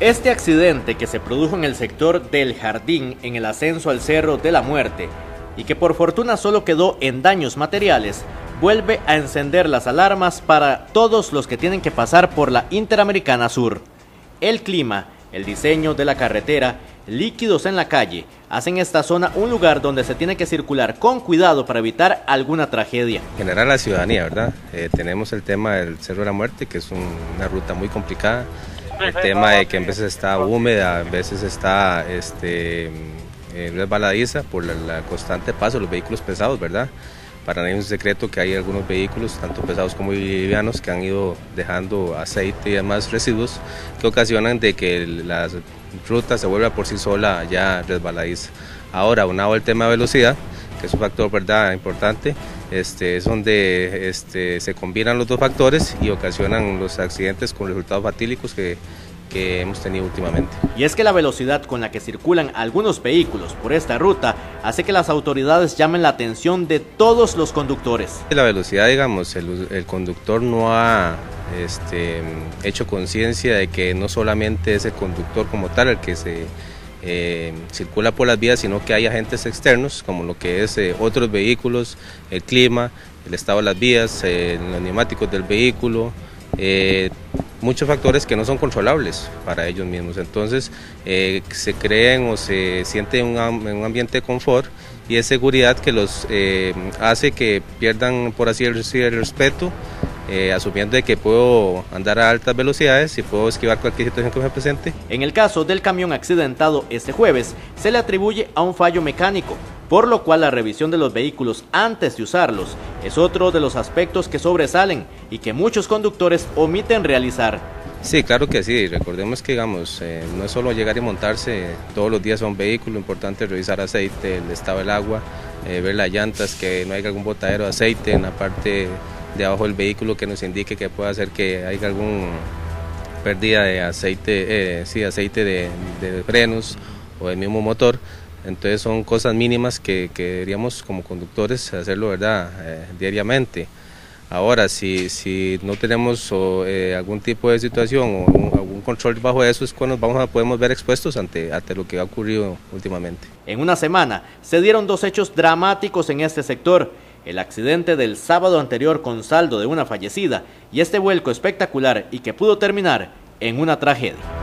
Este accidente que se produjo en el sector del Jardín en el ascenso al Cerro de la Muerte y que por fortuna solo quedó en daños materiales, vuelve a encender las alarmas para todos los que tienen que pasar por la Interamericana Sur. El clima, el diseño de la carretera, líquidos en la calle, hacen esta zona un lugar donde se tiene que circular con cuidado para evitar alguna tragedia. General la ciudadanía, ¿verdad? Eh, tenemos el tema del Cerro de la Muerte, que es una ruta muy complicada. El tema de que en veces está húmeda, en veces está este, eh, resbaladiza por la, constante paso de los vehículos pesados, ¿verdad? Para nadie es un secreto que hay algunos vehículos, tanto pesados como livianos, que han ido dejando aceite y demás residuos que ocasionan de que la ruta se vuelva por sí sola ya resbaladiza. Ahora, unado al tema de velocidad, que es un factor verdad importante, este, es donde este, se combinan los dos factores y ocasionan los accidentes con resultados fatílicos que, que hemos tenido últimamente. Y es que la velocidad con la que circulan algunos vehículos por esta ruta hace que las autoridades llamen la atención de todos los conductores. La velocidad, digamos, el, el conductor no ha este, hecho conciencia de que no solamente es el conductor como tal el que se eh, circula por las vías, sino que hay agentes externos, como lo que es eh, otros vehículos, el clima, el estado de las vías, eh, los neumáticos del vehículo, muchos factores que no son controlables para ellos mismos. Entonces se creen o se sienten en un, ambiente de confort y de seguridad que los hace que pierdan, por así decirlo, el respeto eh, asumiendo de que puedo andar a altas velocidades y puedo esquivar cualquier situación que me presente. En el caso del camión accidentado este jueves, se le atribuye a un fallo mecánico, por lo cual la revisión de los vehículos antes de usarlos es otro de los aspectos que sobresalen y que muchos conductores omiten realizar. Sí, claro que sí. Recordemos que digamos, eh, no es solo llegar y montarse todos los días a un vehículo, importante revisar aceite, el estado del agua, eh, ver las llantas, que no haya algún botadero de aceite en la parte de abajo del vehículo que nos indique que pueda hacer que haya algún pérdida de aceite, eh, sí, aceite de, frenos o del mismo motor. Entonces son cosas mínimas que, deberíamos como conductores hacerlo verdad eh, diariamente. Ahora, si, si no tenemos eh, algún tipo de situación o algún control bajo eso, es cuando vamos a, podemos ver expuestos ante, ante lo que ha ocurrido últimamente. En una semana se dieron dos hechos dramáticos en este sector el accidente del sábado anterior con saldo de una fallecida y este vuelco espectacular y que pudo terminar en una tragedia.